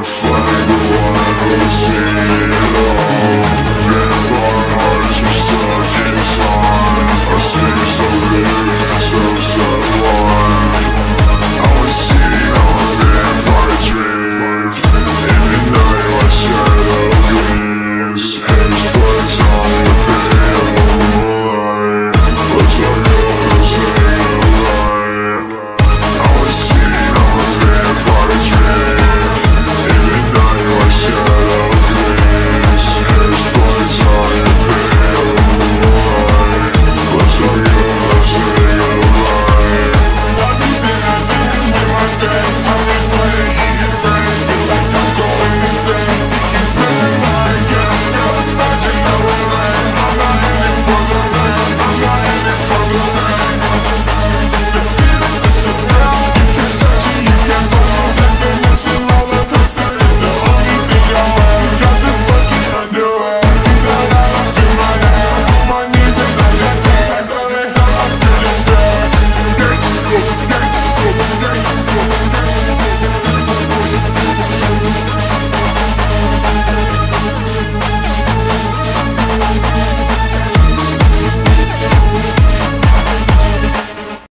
Finally, the one who sees all.